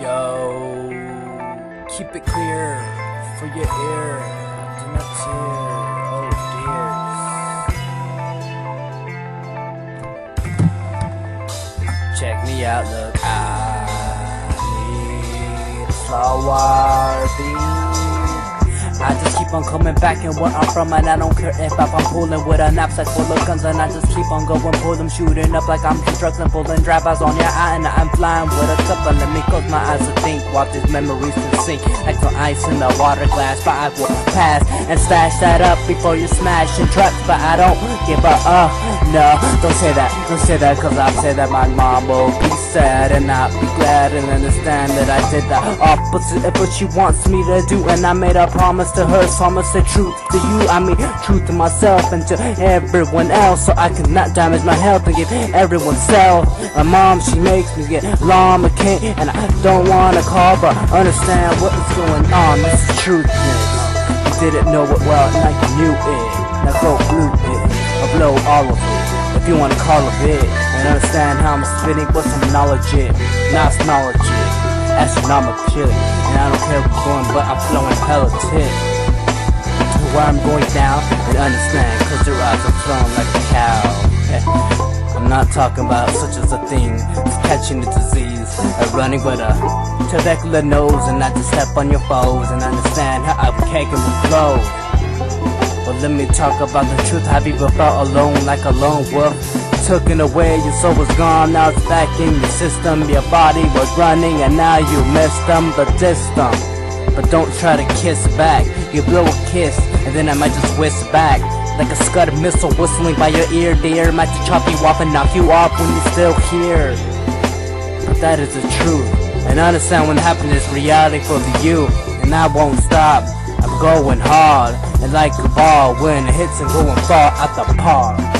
Yo, keep it clear for your ear. Do not tear. Oh dear. Check me out, look, I need a flower. Keep on coming back and where I'm from And I don't care if I'm pulling with a knapsack full of guns And I just keep on going, pull them, shooting up like I'm constructing Pulling drive-bys on your eye and I'm flying with a couple. Let me close my eyes to think, watch these memories to sink. Like some ice in a water glass but I will pass and stash that up before you smashing trucks But I don't give a uh, no Don't say that, don't say that cause I say that my mom will be sad And I'll be glad and understand that I did the opposite of what she wants me to do And I made a promise to her, I'ma say truth to you. I mean, truth to myself and to everyone else, so I cannot damage my health and give everyone self. My mom, she makes me get McCain, and I don't wanna call, but understand what is going on. This is truthness. You didn't know it well, now you knew it. Now go glue it, or blow all of it, if you wanna call it it. And understand how I'm spitting with some knowledge, it, not knowledge. It astronomical And I don't care I'm going, but I'm flowing hella tip To where I'm going down and understand Cause your eyes are flowing like a cow. I'm not talking about such as a thing as catching the disease Or running with a tubercular nose And not to step on your foes And understand how I'm caking with flows But let me talk about the truth Have you ever felt alone like a lone wolf? Taken away, your soul was gone, now it's back in your system. Your body was running and now you missed them, dissed them But don't try to kiss back, you blow a kiss and then I might just whisk back Like a scud missile whistling by your ear, dear. Might just chop you off and knock you off when you're still here. But that is the truth, and understand when happiness reality for the And I won't stop, I'm going hard. And like a ball when it hits and going far at the park